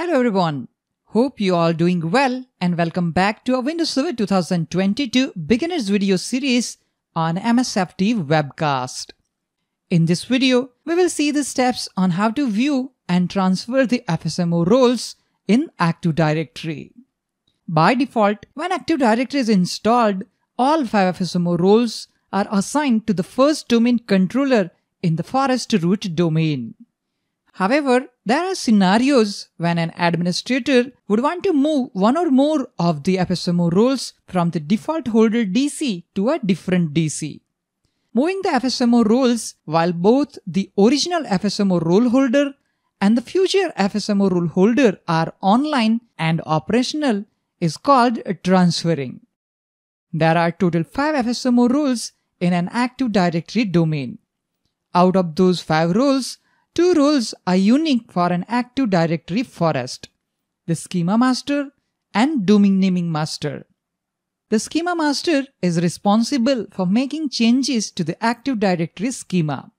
Hello everyone. Hope you all doing well and welcome back to our Windows Server 2022 beginners video series on MSFT webcast. In this video, we will see the steps on how to view and transfer the FSMO roles in Active Directory. By default, when Active Directory is installed, all five FSMO roles are assigned to the first domain controller in the forest root domain. However, there are scenarios when an administrator would want to move one or more of the FSMO roles from the default holder DC to a different DC. Moving the FSMO roles while both the original FSMO role holder and the future FSMO role holder are online and operational is called transferring. There are total 5 FSMO roles in an Active Directory domain. Out of those 5 roles, two roles are unique for an Active Directory forest, the Schema Master and Domain Naming Master. The Schema Master is responsible for making changes to the Active Directory schema.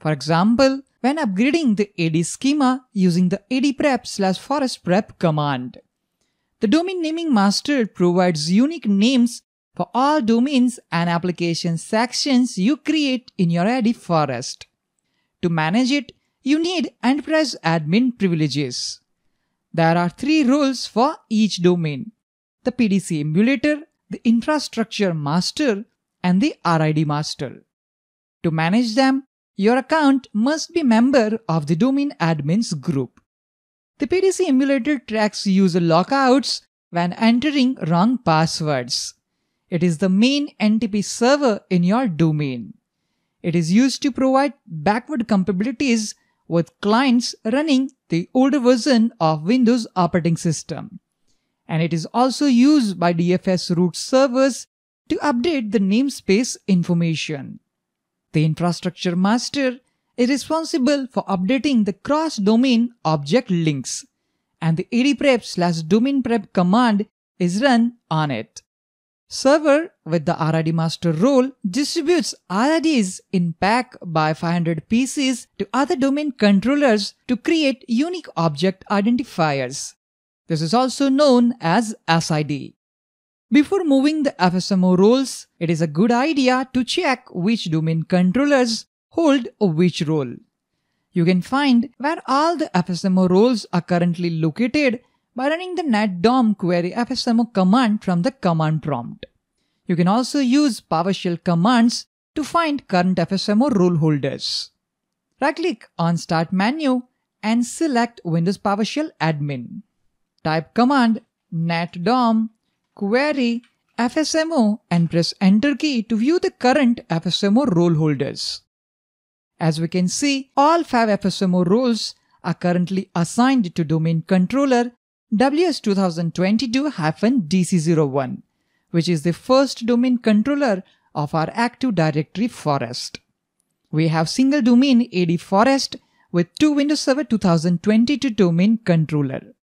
For example, when upgrading the AD schema using the adprep slash forest prep command. The Domain Naming Master provides unique names for all domains and application sections you create in your AD forest. To manage it, you need enterprise admin privileges. There are three roles for each domain. The PDC emulator, the infrastructure master, and the RID master. To manage them, your account must be member of the domain admins group. The PDC emulator tracks user lockouts when entering wrong passwords. It is the main NTP server in your domain. It is used to provide backward compatibilities with clients running the older version of Windows operating system. And it is also used by DFS root servers to update the namespace information. The infrastructure master is responsible for updating the cross-domain object links, and the adprep slash domain prep command is run on it. Server with the RID master role distributes RIDs in pack by 500 pieces to other domain controllers to create unique object identifiers. This is also known as SID. Before moving the FSMO roles, it is a good idea to check which domain controllers hold which role. You can find where all the FSMO roles are currently located by running the netdom query fsmo command from the command prompt. You can also use PowerShell commands to find current FSMO role holders. Right-click on Start menu and select Windows PowerShell Admin. Type command netdom query FSMO and press Enter key to view the current FSMO role holders. As we can see, all 5 FSMO roles are currently assigned to domain controller WS 2022-DC01, which is the first domain controller of our Active Directory forest. We have single domain AD forest with two Windows Server 2022 domain controller.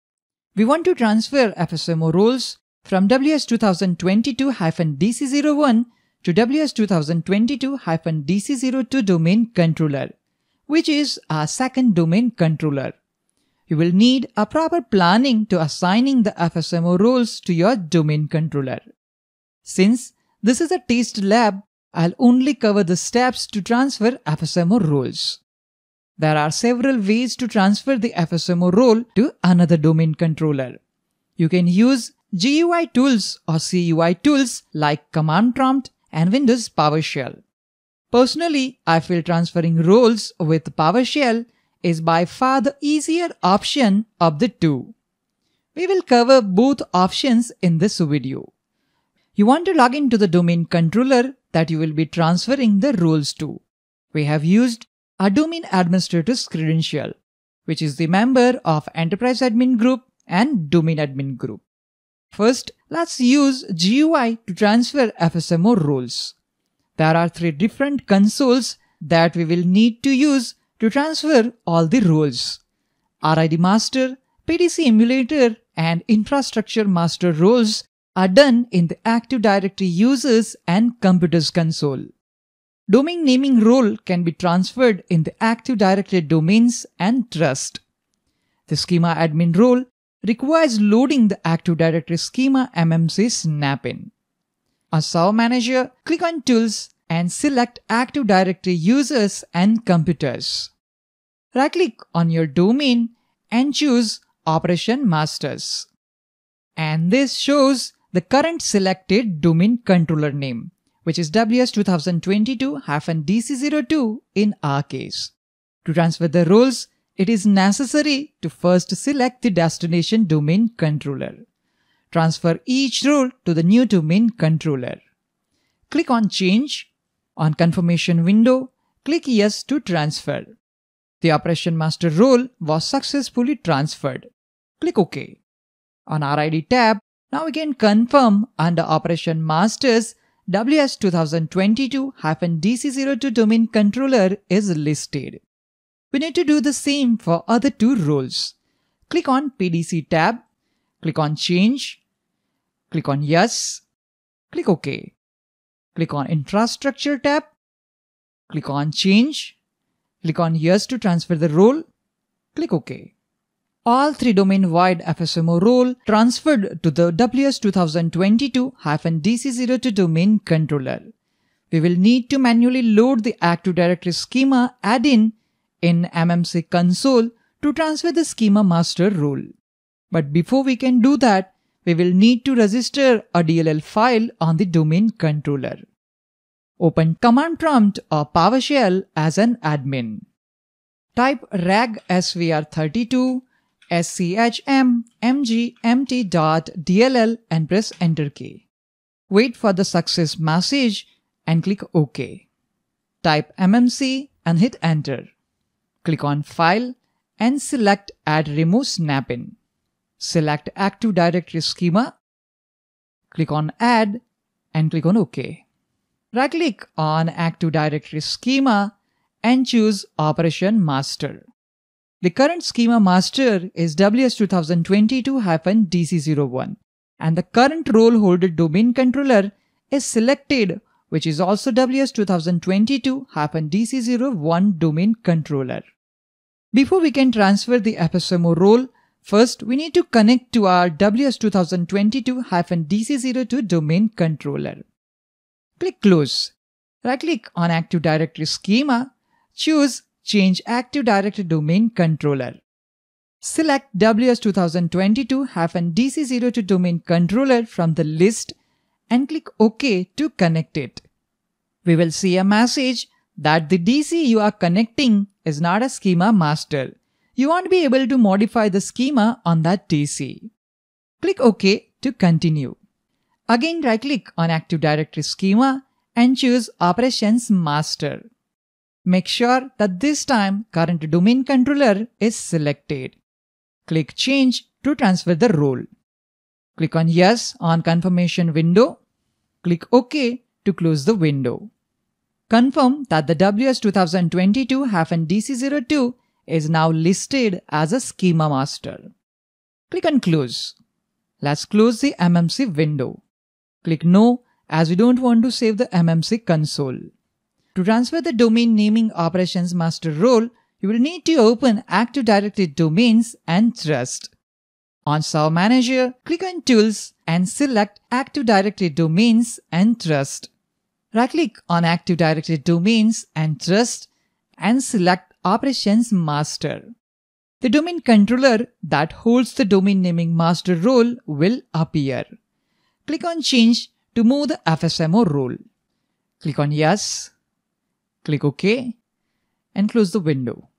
We want to transfer FSMO roles from WS 2022-DC01 to WS 2022-DC02 domain controller, which is our second domain controller you will need a proper planning to assigning the FSMO roles to your domain controller. Since this is a test lab, I'll only cover the steps to transfer FSMO roles. There are several ways to transfer the FSMO role to another domain controller. You can use GUI tools or CUI tools like Command Prompt and Windows PowerShell. Personally, I feel transferring roles with PowerShell is by far the easier option of the two. We will cover both options in this video. You want to log into the domain controller that you will be transferring the roles to. We have used a domain administrator's credential, which is the member of enterprise admin group and domain admin group. First, let's use GUI to transfer FSMO roles. There are three different consoles that we will need to use to transfer all the roles. RID master, PDC emulator, and infrastructure master roles are done in the Active Directory users and computers console. Domain naming role can be transferred in the Active Directory domains and trust. The schema admin role requires loading the Active Directory schema MMC snap-in. On Server Manager, click on Tools and select Active Directory users and computers. Right click on your domain and choose Operation Masters. And this shows the current selected domain controller name, which is WS2022-DC02 in our case. To transfer the roles, it is necessary to first select the destination domain controller. Transfer each role to the new domain controller. Click on Change. On confirmation window, click Yes to transfer. The Operation Master role was successfully transferred. Click OK. On RID tab, now we can confirm under Operation Masters WS 2022-DC02 domain controller is listed. We need to do the same for other two roles. Click on PDC tab, click on Change, click on Yes, click OK. Click on Infrastructure tab, click on Change, click on Yes to transfer the role, click OK all three domain-wide FSMO role transferred to the WS2022-DC02 domain controller. We will need to manually load the Active Directory schema add-in in MMC console to transfer the schema master role. But before we can do that, we will need to register a DLL file on the domain controller. Open command prompt or PowerShell as an admin. Type rag svr32 schmmgmt.dll and press enter key. Wait for the success message and click OK. Type mmc and hit enter. Click on File and select Add Remove Snap-in. Select Active Directory Schema. Click on Add and click on OK. Right-click on Active Directory Schema and choose Operation Master. The current schema master is WS2022-DC01 and the current role holder domain controller is selected which is also WS2022-DC01 domain controller. Before we can transfer the FSMO role, first we need to connect to our WS2022-DC02 domain controller. Click Close. Right click on Active Directory Schema, choose change Active Directory Domain Controller. Select WS2022 DC02 Domain Controller from the list and click OK to connect it. We will see a message that the DC you are connecting is not a schema master. You won't be able to modify the schema on that DC. Click OK to continue. Again right click on Active Directory Schema and choose Operations Master. Make sure that this time current domain controller is selected. Click Change to transfer the role. Click on Yes on confirmation window. Click OK to close the window. Confirm that the WS2022-DC02 is now listed as a schema master. Click on Close. Let's close the MMC window. Click No as we don't want to save the MMC console. To transfer the domain naming operations master role, you will need to open Active Directory Domains and Trust. On Server Manager, click on Tools and select Active Directory Domains and Trust. Right-click on Active Directory Domains and Trust and select Operations Master. The domain controller that holds the domain naming master role will appear. Click on Change to move the FSMO role. Click on Yes Click OK and close the window.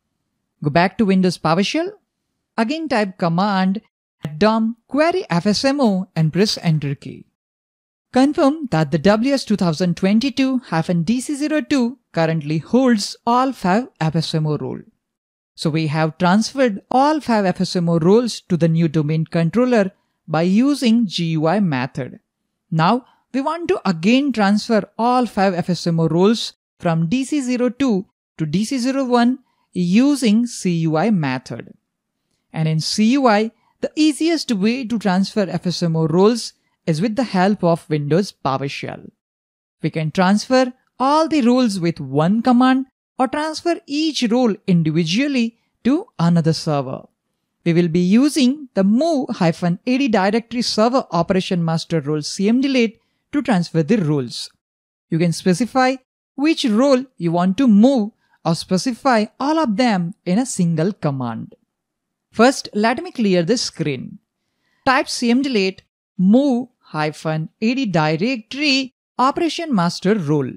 Go back to Windows PowerShell. Again type command dom query fsmo and press enter key. Confirm that the WS2022-DC02 currently holds all 5 FSMO roles. So we have transferred all 5 FSMO roles to the new domain controller by using GUI method. Now we want to again transfer all 5 FSMO roles from DC02 to DC01 using CUI method. And in CUI, the easiest way to transfer FSMO roles is with the help of Windows PowerShell. We can transfer all the roles with one command or transfer each role individually to another server. We will be using the move-ad directory server operation master role cmdlet to transfer the roles. You can specify which role you want to move or specify all of them in a single command. First, let me clear the screen. Type cmdlet move-ad directory operation master role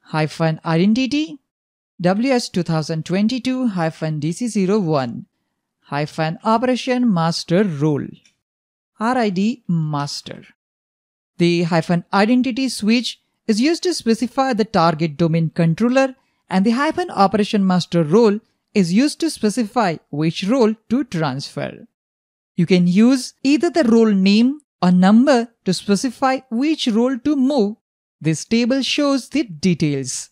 hyphen identity ws 2022 hyphen dc01 hyphen operation master role RID master. The hyphen identity switch is used to specify the target domain controller and the hyphen operation master role is used to specify which role to transfer. You can use either the role name or number to specify which role to move. This table shows the details.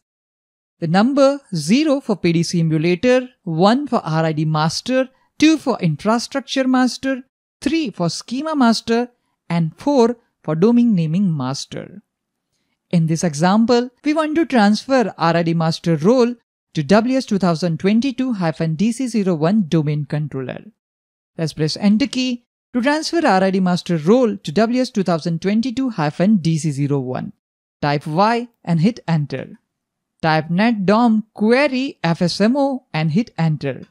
The number 0 for PDC emulator, 1 for RID master, 2 for infrastructure master, 3 for schema master, and 4 for domain naming master. In this example, we want to transfer RID master role to WS2022-DC01 domain controller. Let's press enter key to transfer RID master role to WS2022-DC01. Type Y and hit enter. Type netdom query fsmo and hit enter.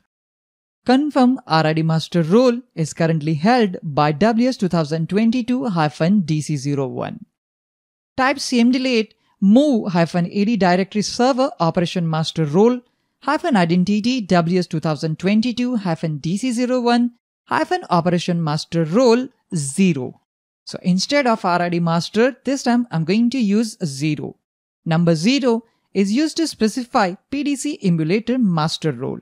Confirm RID master role is currently held by WS2022-DC01 type cmdlet move-ad directory server operation master role hyphen identity WS 2022-DC01 hyphen operation master role 0. So instead of RID master, this time I'm going to use 0. Number 0 is used to specify PDC emulator master role.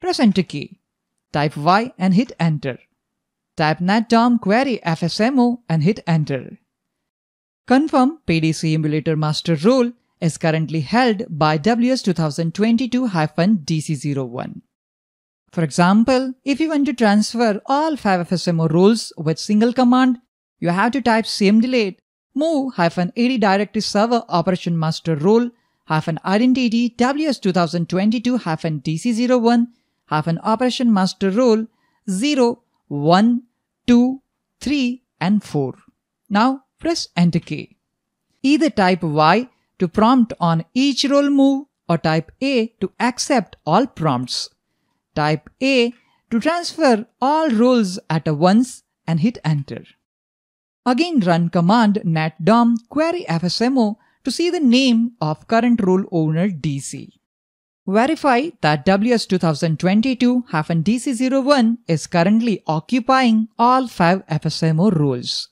Press enter key. Type Y and hit enter. Type netdom query fsmo and hit enter. Confirm PDC emulator master role is currently held by WS 2022-DC01. For example, if you want to transfer all 5 FSMO roles with single command, you have to type cmdlet move-ad directory server operation master role hyphen identity ws 2022 dc01 hyphen operation master role 0 1 2 3 and 4 now press enter key. Either type Y to prompt on each role move or type A to accept all prompts. Type A to transfer all roles at a once and hit enter. Again run command netdom query fsmo to see the name of current role owner DC. Verify that WS2022-DC01 is currently occupying all 5 FSMO roles.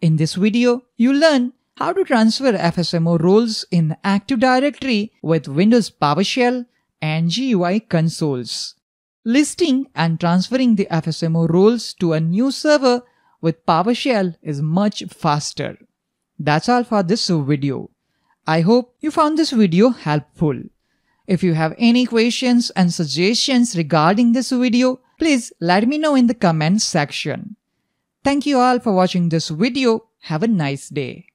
In this video, you learn how to transfer FSMO roles in Active Directory with Windows PowerShell and GUI consoles. Listing and transferring the FSMO roles to a new server with PowerShell is much faster. That's all for this video. I hope you found this video helpful. If you have any questions and suggestions regarding this video, please let me know in the comments section. Thank you all for watching this video. Have a nice day.